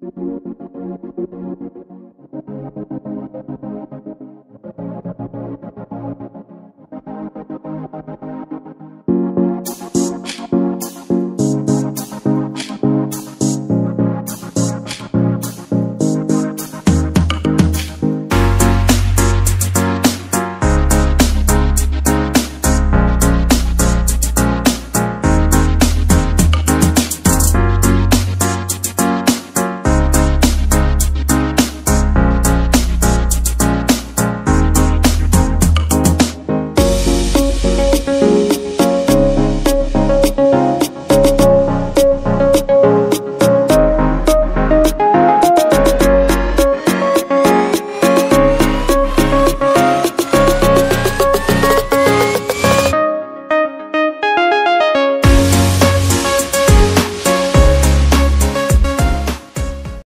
どうも。